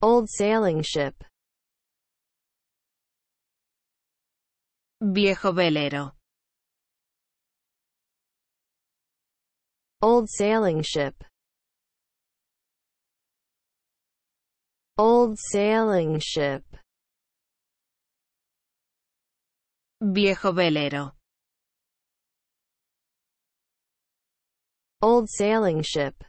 Old sailing ship. Viejo velero. Old sailing ship. Old sailing ship. Viejo velero. Old sailing ship.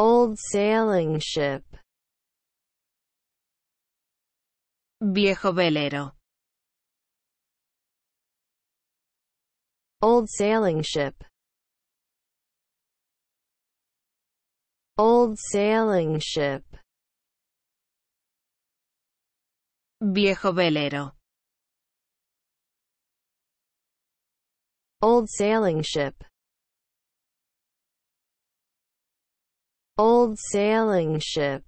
Old sailing ship. Viejo velero. Old sailing ship. Old sailing ship. Viejo velero. Old sailing ship. Old sailing ship.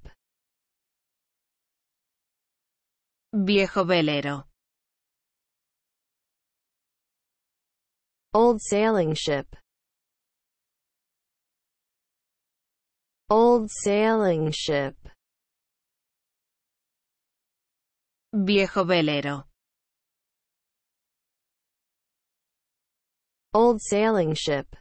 Viejo velero. Old sailing ship. Old sailing ship. Viejo velero. Old sailing ship.